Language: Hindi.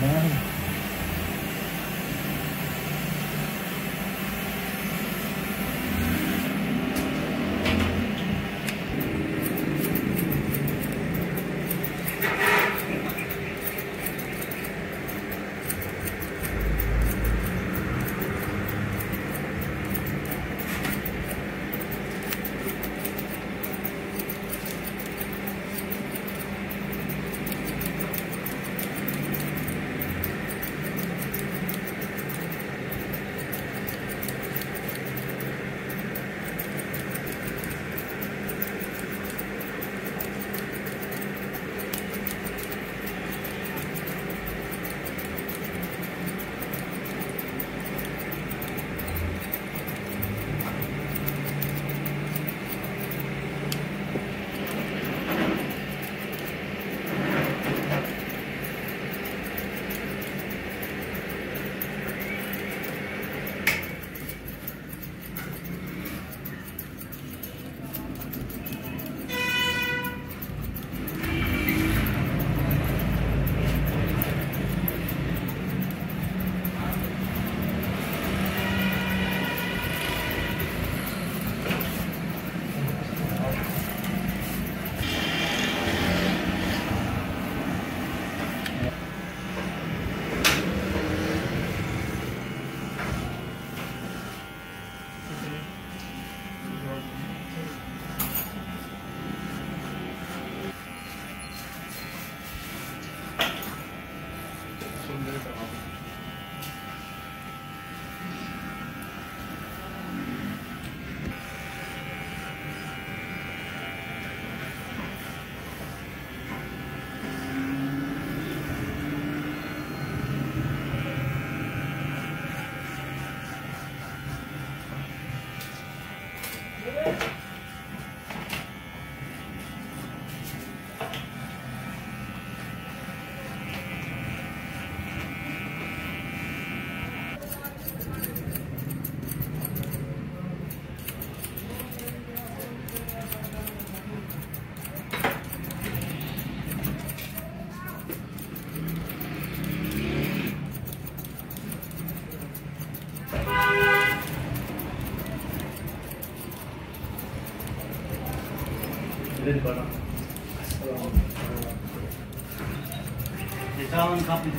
Yeah. Ito ang kapit